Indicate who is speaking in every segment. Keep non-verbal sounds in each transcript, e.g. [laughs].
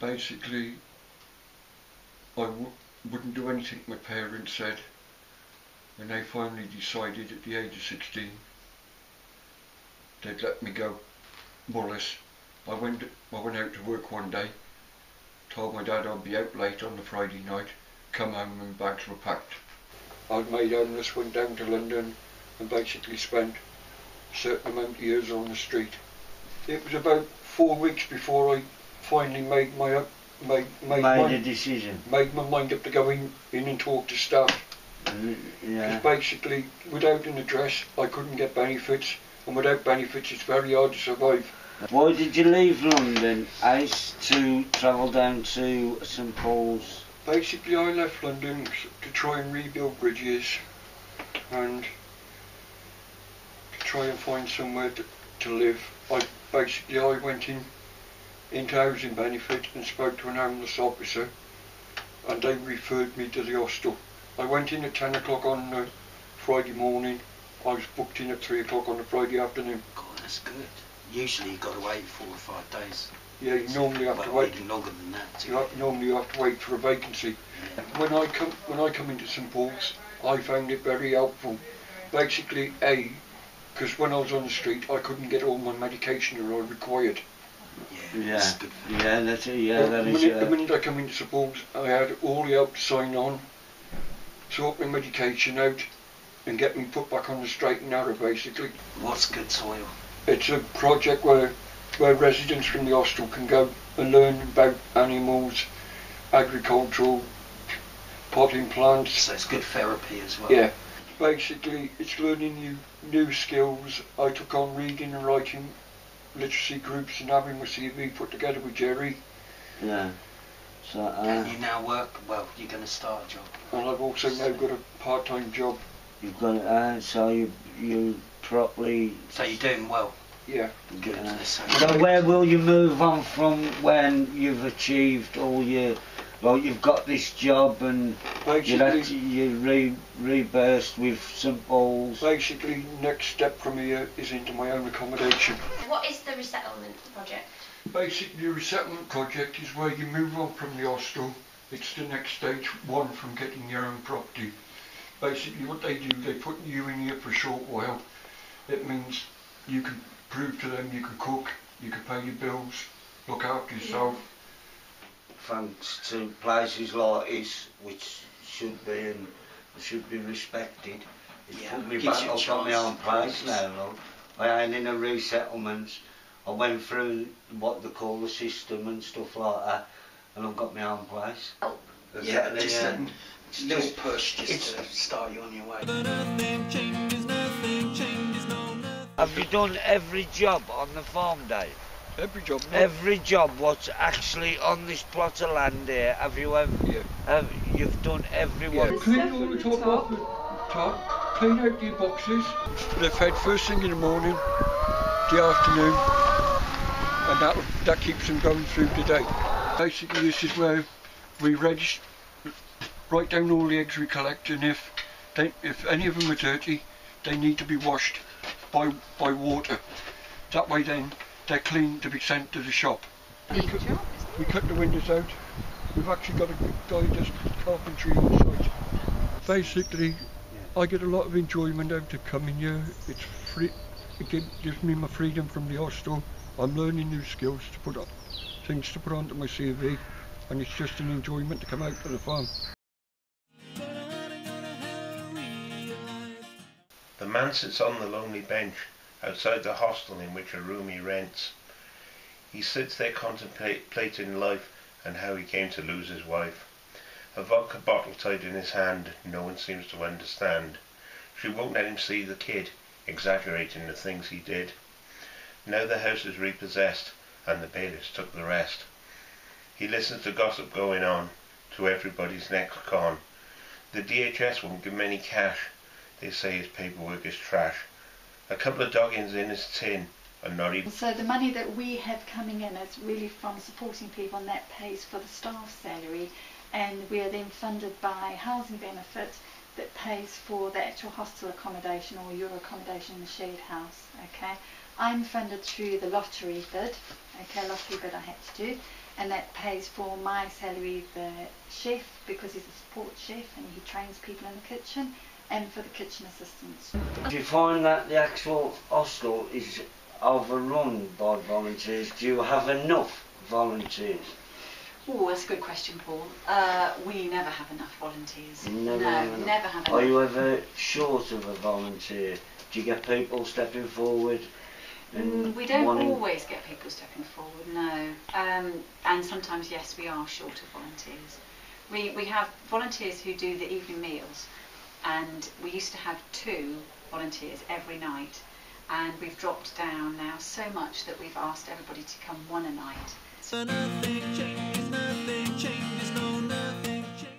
Speaker 1: Basically, I w- wouldn't do anything my parents said. When they finally decided at the age of 16 they'd let me go, more or less, I went, I went out to work one day, told my dad I'd be out late on the Friday night, come home and bags were packed. I'd made homeless, went down to London and basically spent a certain amount of years on the street. It was about four weeks before I finally made my up, made made,
Speaker 2: Made
Speaker 1: my,
Speaker 2: a decision.
Speaker 1: made my mind up to go in, in and talk to staff.
Speaker 2: Mm,
Speaker 1: Because
Speaker 2: Yeah.
Speaker 1: basically, without an address, I couldn't get benefits, and without benefits, it's very hard to survive.
Speaker 2: Why did you leave London, Ace, to travel down to St Paul's?
Speaker 1: Basically, I left London to try and rebuild bridges, and to try and find somewhere to, to live. I basically I went in into housing benefit and spoke to an homeless officer, and they referred me to the hostel. I went in at ten o'clock on uh, Friday morning. I was booked in at three o'clock on the Friday afternoon.
Speaker 3: God, that's good. Usually you've got to wait four or five days.
Speaker 1: Yeah, you normally have to wait.
Speaker 3: longer than that.
Speaker 1: You have, normally you have to wait for a vacancy.
Speaker 3: Yeah.
Speaker 1: When I come when I come into St Paul's, I found it very helpful. Basically, a because when I was on the street, I couldn't get all my medication that I required.
Speaker 3: Yeah,
Speaker 2: Yeah.
Speaker 3: that's good.
Speaker 2: Yeah, that's it. Yeah,
Speaker 1: the,
Speaker 2: that is.
Speaker 1: minute, the
Speaker 2: Uh,
Speaker 1: minute I come into St Paul's, I had all the help to sign on, sort my medication out, and get me put back on the straight and narrow. Basically,
Speaker 3: What's good soil?
Speaker 1: it's a project where where residents from the hostel can go and learn about animals, agricultural, potting plants.
Speaker 3: So it's good therapy as well.
Speaker 1: Yeah. Basically, it's learning new new skills. I took on reading and writing literacy groups and having my CV put together with Jerry.
Speaker 2: yeah. So,
Speaker 3: And
Speaker 2: uh,
Speaker 3: you now work, well, you're going to start a job.
Speaker 1: And I've also now got a part-time job.
Speaker 2: you've got. Uh, so you you properly.
Speaker 3: So you're doing well.
Speaker 1: Yeah.
Speaker 3: Good.
Speaker 2: Yeah.
Speaker 3: So,
Speaker 2: So where will you move on from when you've achieved all your? Well, you've got this job and you had to,
Speaker 1: Basically,
Speaker 2: you re reburst with St Paul's.
Speaker 1: basically, next step from here is into my own accommodation.
Speaker 4: What is the resettlement project?
Speaker 1: Basically, the resettlement project is where you move on from the hostel. It's the next stage one from getting your own property. Basically, what they do, they put you in here for a short while. It means you can prove to them you can cook, you can pay your bills, look after yourself.
Speaker 2: Thanks to places like this, which should be and should be respected. It's
Speaker 3: Yeah,
Speaker 2: put me back
Speaker 3: you a
Speaker 2: up on my
Speaker 3: chance.
Speaker 2: own place now, love. I ain't in a resettlement. I went through what they call the system and stuff like that, and I've got my own place.
Speaker 4: Oh.
Speaker 3: yeah,
Speaker 2: Exactly,
Speaker 3: just
Speaker 2: yeah.
Speaker 3: a little push just to start you on your way.
Speaker 2: Have you done every job on the farm, Dave?
Speaker 1: Every job.
Speaker 2: Every job what's actually on this plot of land here, have you ever,
Speaker 1: Yeah.
Speaker 2: have, you've done every
Speaker 1: Yeah,
Speaker 2: one?
Speaker 1: clean all the top off the top, clean out the boxes. They're fed first thing in the morning, the afternoon, and that that keeps them going through the day. Basically, this is where we register, write down all the eggs we collect, and if they, if any of them are dirty, they need to be washed by by water. That way, then they're clean to be sent to the shop. We cut, we cut the windows out. We've actually got a good guy who does carpentry on site. Basically, I get a lot of enjoyment out of coming here. It's free. It gives me my freedom from the hostel. I'm learning new skills to put up, things to put onto my CV, and it's just an enjoyment to come out to the farm.
Speaker 5: The man sits on the lonely bench outside the hostel in which a room he rents. He sits there contemplating life and how he came to lose his wife. A vodka bottle tied in his hand, no one seems to understand. She won't let him see the kid, exaggerating the things he did. Now the house is repossessed, and the bailiffs took the rest. He listens to gossip going on, to everybody's next con. The DHS won't give him any cash. They say his paperwork is trash. A couple of doggins in his tin, and not even
Speaker 6: So the money that we have coming in is really from supporting people and that pays for the staff salary and we are then funded by housing benefit that pays for the actual hostel accommodation or your accommodation in the shared house. Okay, I'm funded through the lottery bid. Okay, lottery bid I had to do, and that pays for my salary, the chef because he's a support chef and he trains people in the kitchen, and for the kitchen assistants.
Speaker 2: Do you find that the actual hostel is overrun by volunteers? Do you have enough volunteers?
Speaker 7: Oh, that's a good question, Paul. Uh, we never have enough volunteers.
Speaker 2: Never
Speaker 7: no,
Speaker 2: have enough.
Speaker 7: never have
Speaker 2: Are you ever short of a volunteer? Do you get people stepping forward?
Speaker 7: Mm, we don't
Speaker 2: wanting-
Speaker 7: always get people stepping forward, no. Um, and sometimes, yes, we are short of volunteers. We, we have volunteers who do the evening meals, and we used to have two volunteers every night, and we've dropped down now so much that we've asked everybody to come one a night.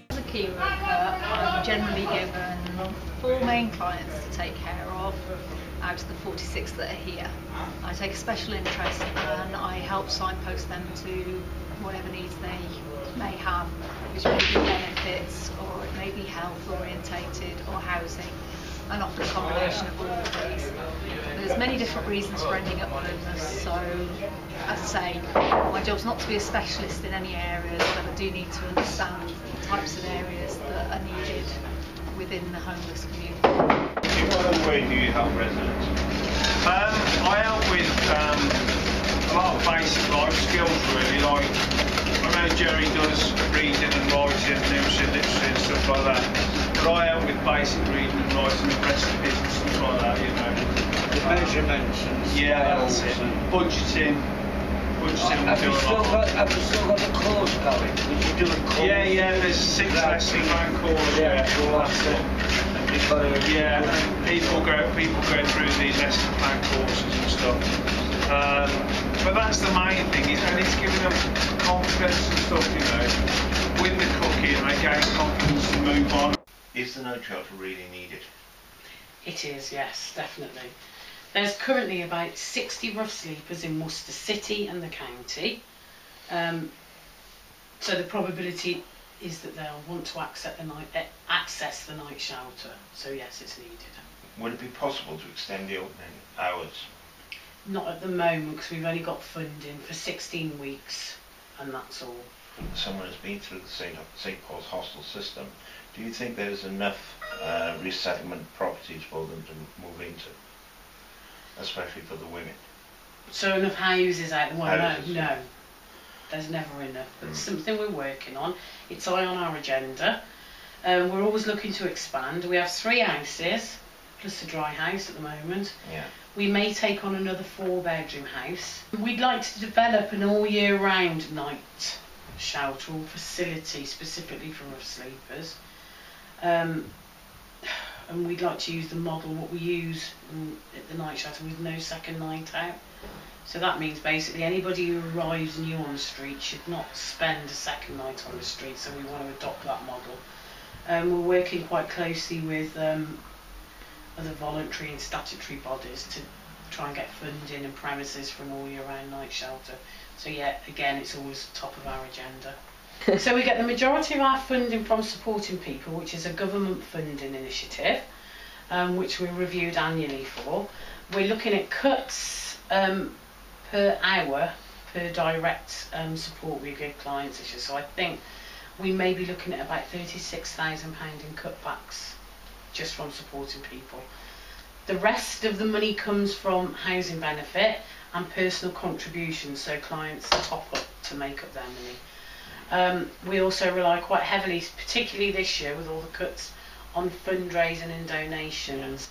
Speaker 8: As a key worker, I'm generally given four main clients to take care of out of the 46 that are here. I take a special interest and I help signpost them to whatever needs they may have, which may be benefits or it may be health orientated or housing, and often a combination of all of these. There's many different reasons for ending up homeless, so as I say, my job's not to be a specialist in any areas, but I do need to understand the types of areas that are needed within the homeless community.
Speaker 5: In what way do you help residents?
Speaker 9: Um, I help with um, a lot of basic life skills really, like I know Jerry does reading and writing, numeracy, literacy and stuff like that, but I help with basic reading and writing and recipes and stuff like that, you know.
Speaker 2: The measurements and
Speaker 9: Yeah, that's it.
Speaker 2: and-
Speaker 9: Budgeting, budgeting
Speaker 2: Have you still got, have you still got a course going? Would you do a course?
Speaker 9: Yeah, yeah, there's six lesson plan course, yeah.
Speaker 2: well, that's it. And you've got to,
Speaker 9: Yeah, people go people go through these lesson plan courses and stuff. Um, but that's the main thing, is and it's giving them confidence and stuff, you know. With the cooking, they gain confidence to move on.
Speaker 5: Is the no shelter really needed?
Speaker 10: It is, yes, definitely. There's currently about 60 rough sleepers in Worcester City and the county. Um, so the probability is that they'll want to access the night, eh, access the night shelter. So yes, it's needed.
Speaker 5: Would it be possible to extend the opening hours?
Speaker 10: Not at the moment because we've only got funding for 16 weeks and that's all.
Speaker 5: Someone has been through the St. St. Paul's hostel system. Do you think there's enough uh, resettlement properties for them to move into, especially for the women?
Speaker 10: So enough houses out well, no,
Speaker 5: Houses.
Speaker 10: no. There's never enough. But it's
Speaker 5: Mm.
Speaker 10: something we're working on. It's high on our agenda. Um, we're always looking to expand. We have three houses, plus a dry house at the moment.
Speaker 5: Yeah.
Speaker 10: We may take on another four bedroom house. We'd like to develop an all year round night shelter facility specifically for rough sleepers. Um, and we'd like to use the model what we use at the night shelter with no second night out. So that means basically anybody who arrives new on the street should not spend a second night on the street. So we want to adopt that model. Um, we're working quite closely with um, other voluntary and statutory bodies to try and get funding and premises for an all year round night shelter. So yeah, again, it's always top of our agenda. [laughs] so we get the majority of our funding from supporting people, which is a government funding initiative, um, which we're reviewed annually for. We're looking at cuts um, per hour per direct um, support we give clients. So I think we may be looking at about £36,000 in cutbacks just from supporting people. The rest of the money comes from housing benefit and personal contributions, so clients top up to make up their money. Um, we also rely quite heavily, particularly this year with all the cuts, on fundraising and donations.